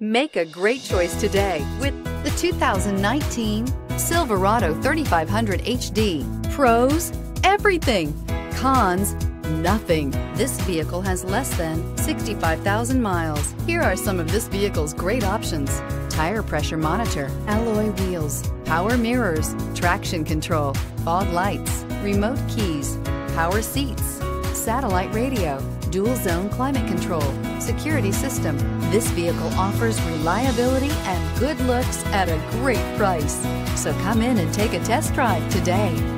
Make a great choice today with the 2019 Silverado 3500 HD. Pros, everything. Cons, nothing. This vehicle has less than 65,000 miles. Here are some of this vehicle's great options. Tire pressure monitor, alloy wheels, power mirrors, traction control, fog lights, remote keys, power seats, satellite radio, dual zone climate control, security system. This vehicle offers reliability and good looks at a great price. So come in and take a test drive today.